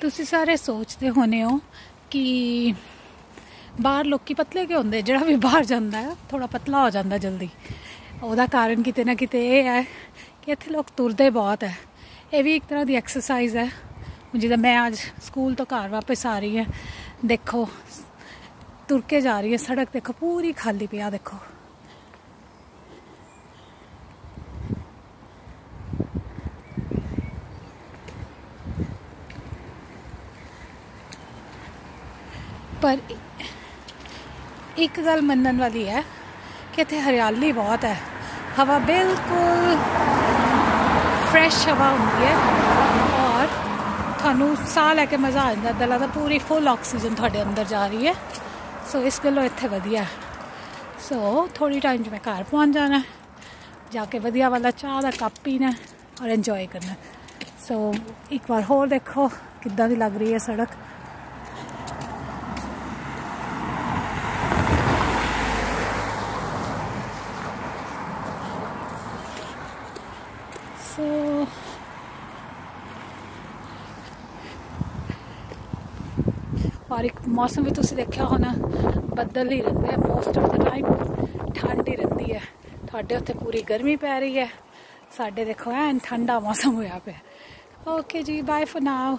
ਤੁਸੀਂ ਸਾਰੇ ਸੋਚਦੇ ਹੋਣੇ ਹੋ ਕਿ ਬਾਹਰ ਲੋਕੀ ਪਤਲੇ ਕਿਉਂ ਹੁੰਦੇ? ਜਿਹੜਾ ਵੀ ਬਾਹਰ ਜਾਂਦਾ ਹੈ ਥੋੜਾ ਪਤਲਾ ਹੋ ਜਾਂਦਾ ਜਲਦੀ। ਉਹਦਾ ਕਾਰਨ ਕਿਤੇ ਨਾ ਕਿਤੇ ਇਹ ਹੈ ਕਿ ਇੱਥੇ ਲੋਕ ਤੁਰਦੇ ਬਹੁਤ ਹੈ। ਇਹ ਵੀ ਇੱਕ ਤਰ੍ਹਾਂ ਦੀ ਐਕਸਰਸਾਈਜ਼ ਹੈ। ਹੁਣ ਜਿੱਦਾਂ ਮੈਂ ਅੱਜ ਸਕੂਲ ਤੋਂ ਘਰ ਵਾਪਸ ਆ ਰਹੀ ਹਾਂ। ਦੇਖੋ, ਤੁਰ ਕੇ ਜਾ ਰਹੀ ਹਾਂ। ਸੜਕ ਦੇਖੋ, ਪੂਰੀ ਖਾਲੀ ਪਿਆ, ਦੇਖੋ। ਪਰ ਇੱਕ ਗੱਲ ਮੰਨਣ ਵਾਲੀ ਹੈ ਕਿ ਇੱਥੇ ਹਰਿਆਲੀ ਬਹੁਤ ਹੈ। ਹਵਾ ਬਿਲਕੁਲ ਫਰੈਸ਼ ਹਵਾ ਹੁੰਦੀ ਹੈ ਔਰ ਤੁਹਾਨੂੰ ਸਾਹ ਲੈ ਕੇ ਮਜ਼ਾ ਆ ਜਾਂਦਾ। ਦਿਲਾਂ ਦਾ ਪੂਰੀ ਫੁੱਲ ਆਕਸੀਜਨ ਤੁਹਾਡੇ ਅੰਦਰ ਜਾ ਰਹੀ ਹੈ। ਸੋ ਇਸ ਗੱਲੋਂ ਇੱਥੇ ਵਧੀਆ। ਸੋ ਥੋੜੀ ਟਾਈਮ 'ਚ ਮੈਂ ਘਰ ਪਹੁੰਚ ਜਾਣਾ। ਜਾ ਕੇ ਵਧੀਆ ਵਾਲਾ ਚਾਹ ਦਾ ਕੱਪ ਪੀਣਾ ਔਰ ਇੰਜੋਏ ਕਰਨਾ। ਸੋ ਇੱਕ ਵਾਰ ਹੋਰ ਦੇਖੋ ਕਿੱਦਾਂ ਦੀ ਲੱਗ ਰਹੀ ਹੈ ਸੜਕ। ਸੋ ਇੱਕ ਮੌਸਮ ਵੀ ਤੁਸੀਂ ਦੇਖਿਆ ਹੋਣਾ, ਬੱਦਲ ਹੀ ਰਹਿੰਦੇ ਆ ਮੋਸਟ ਆਫ ਦਾ ਟਾਈਮ ਠੰਡ ਹੀ ਰਹਿੰਦੀ ਹੈ। ਤੁਹਾਡੇ ਉੱਥੇ ਪੂਰੀ ਗਰਮੀ ਪੈ ਰਹੀ ਹੈ। ਸਾਡੇ ਦੇਖੋ ਐਨ ਠੰਡਾ ਮੌਸਮ ਹੋਇਆ ਪਿਆ। ਓਕੇ ਜੀ ਬਾਏ ਫॉर ਨਾਓ